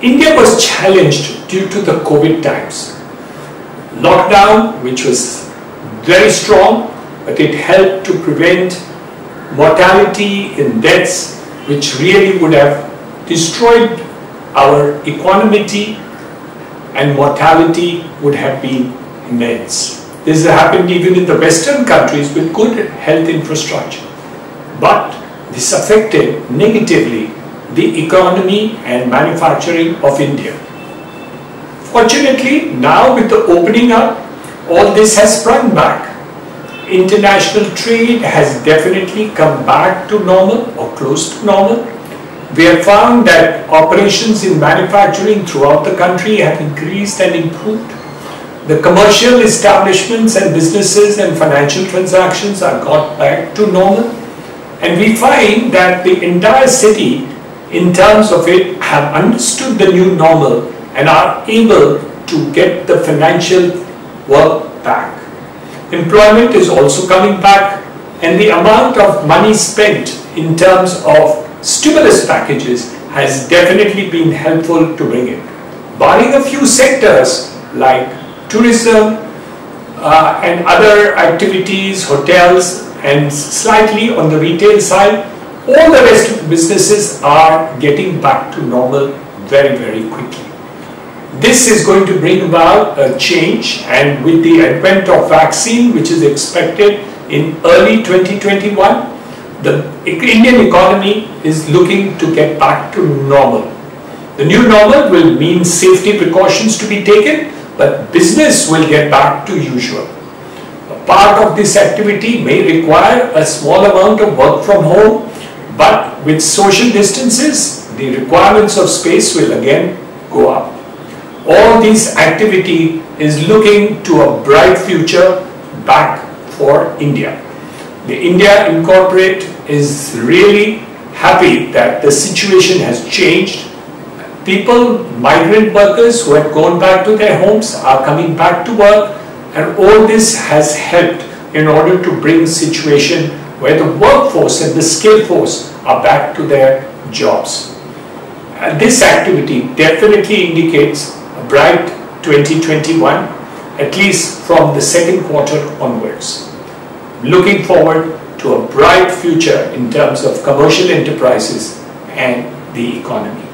India was challenged due to the COVID times. Lockdown, which was very strong, but it helped to prevent mortality in deaths, which really would have destroyed our economy and mortality would have been immense. This happened even in the Western countries with good health infrastructure. But this affected negatively the economy and manufacturing of India. Fortunately, now with the opening up, all this has sprung back. International trade has definitely come back to normal or close to normal. We have found that operations in manufacturing throughout the country have increased and improved. The commercial establishments and businesses and financial transactions are got back to normal. And we find that the entire city, in terms of it, have understood the new normal and are able to get the financial work back. Employment is also coming back and the amount of money spent in terms of stimulus packages has definitely been helpful to bring it. Barring a few sectors like tourism uh, and other activities, hotels and slightly on the retail side, all the rest businesses are getting back to normal very, very quickly. This is going to bring about a change and with the advent of vaccine which is expected in early 2021, the Indian economy is looking to get back to normal. The new normal will mean safety precautions to be taken, but business will get back to usual. A part of this activity may require a small amount of work from home, but with social distances, the requirements of space will again go up all this activity is looking to a bright future back for India. The India Incorporate is really happy that the situation has changed. People, migrant workers who had gone back to their homes are coming back to work and all this has helped in order to bring situation where the workforce and the skill force are back to their jobs. And this activity definitely indicates a bright 2021, at least from the second quarter onwards. Looking forward to a bright future in terms of commercial enterprises and the economy.